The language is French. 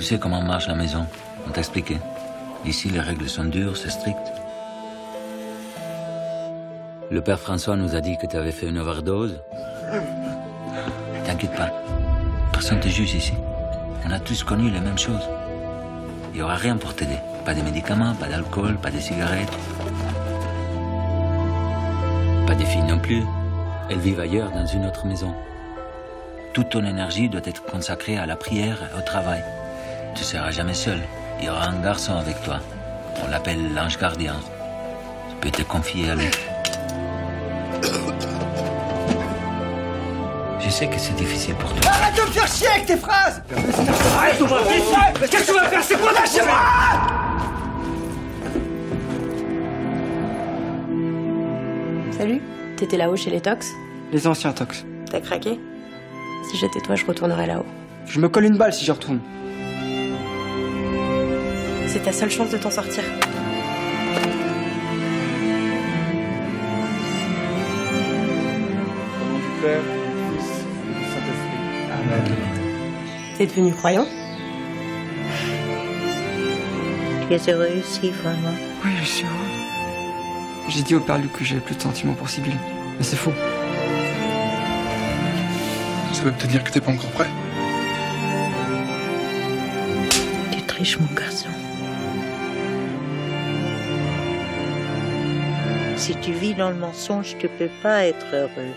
Tu sais comment marche la maison On t'a expliqué. Ici, les règles sont dures, c'est strict. Le père François nous a dit que tu avais fait une overdose. T'inquiète pas. Personne ne te juge ici. On a tous connu les mêmes choses. Il n'y aura rien pour t'aider. Pas de médicaments, pas d'alcool, pas de cigarettes. Pas de filles non plus. Elles vivent ailleurs, dans une autre maison. Toute ton énergie doit être consacrée à la prière et au travail. Tu seras jamais seul. Il y aura un garçon avec toi. On l'appelle l'ange gardien. Tu peux te confier à lui. Je sais que c'est difficile pour toi. Arrête de me faire chier avec tes phrases Arrête de me faire Mais qu'est-ce que tu vas faire? C'est quoi ta chez moi Salut, t'étais là-haut chez les tox? Les anciens tox. T'as craqué? Si j'étais toi, je retournerais là-haut. Je me colle une balle si j'y retourne. C'est ta seule chance de t'en sortir. Au nom du Père, du Fils et du Saint-Esprit? Amen. T'es devenu croyant? Tu es heureux ici, vraiment Oui, je suis heureux. J'ai dit au père Luc que j'avais plus de sentiments pour Sibylle. Mais c'est faux. Ça veut peut-être dire que t'es pas encore prêt Tu triches, mon garçon. Si tu vis dans le mensonge, tu peux pas être heureux.